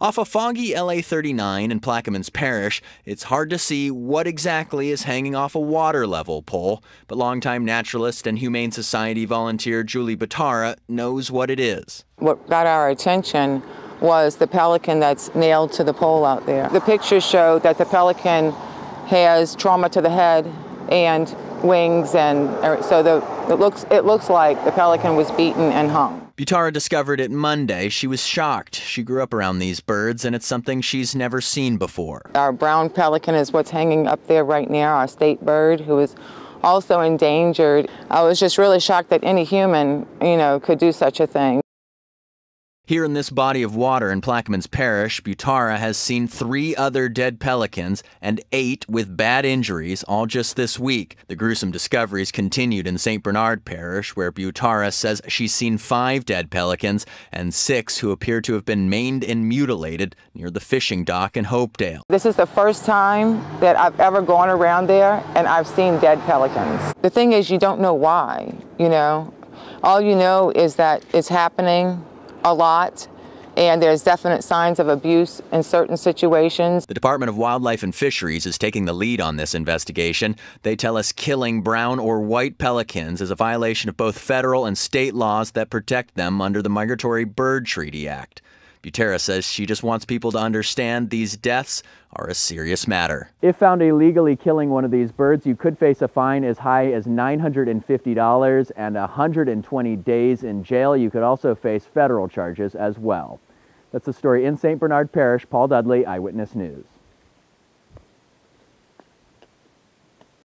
Off a foggy LA 39 in Plaquemines Parish, it's hard to see what exactly is hanging off a water level pole, but longtime naturalist and Humane Society volunteer Julie Batara knows what it is. What got our attention was the pelican that's nailed to the pole out there. The pictures show that the pelican has trauma to the head and wings and so the, it looks it looks like the pelican was beaten and hung. Butara discovered it Monday. She was shocked. She grew up around these birds, and it's something she's never seen before. Our brown pelican is what's hanging up there right now, our state bird, who is also endangered. I was just really shocked that any human, you know, could do such a thing. Here in this body of water in Plaquemines Parish, Butara has seen three other dead pelicans and eight with bad injuries, all just this week. The gruesome discoveries continued in St. Bernard Parish, where Butara says she's seen five dead pelicans and six who appear to have been maimed and mutilated near the fishing dock in Hopedale. This is the first time that I've ever gone around there and I've seen dead pelicans. The thing is, you don't know why, you know. All you know is that it's happening a lot and there's definite signs of abuse in certain situations. The Department of Wildlife and Fisheries is taking the lead on this investigation. They tell us killing brown or white pelicans is a violation of both federal and state laws that protect them under the Migratory Bird Treaty Act. Butera says she just wants people to understand these deaths are a serious matter. If found illegally killing one of these birds, you could face a fine as high as $950 and 120 days in jail. You could also face federal charges as well. That's the story in St. Bernard Parish. Paul Dudley, Eyewitness News.